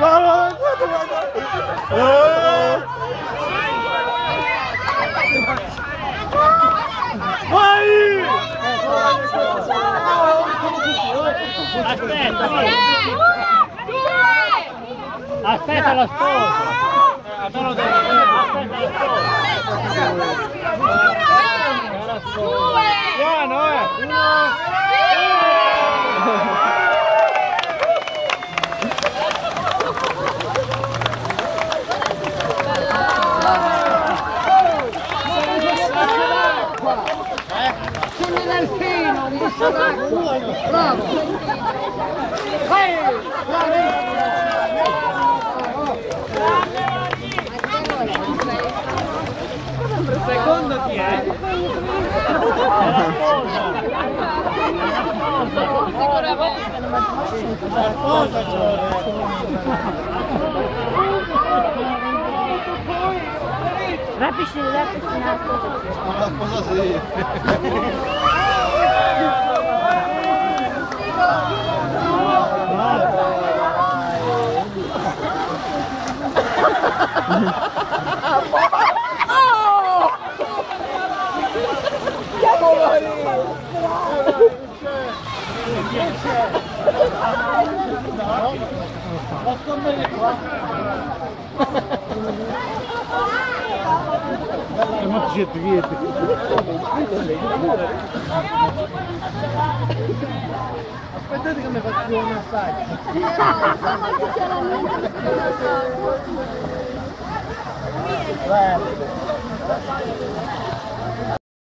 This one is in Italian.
guarda, guarda. Eh. Vai! Aspetta, aspetta la sposa. Aspetta la sposa. Piano, eh! Sono nel fino, busto d'acqua. Bravo. Ehi, Secondo chi è? La piscina, la piscina. Con la esposa sí. Aslan da git lan. É muito gente guia. Aspettate che mi faccio un assaggio. Bello.